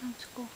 何時か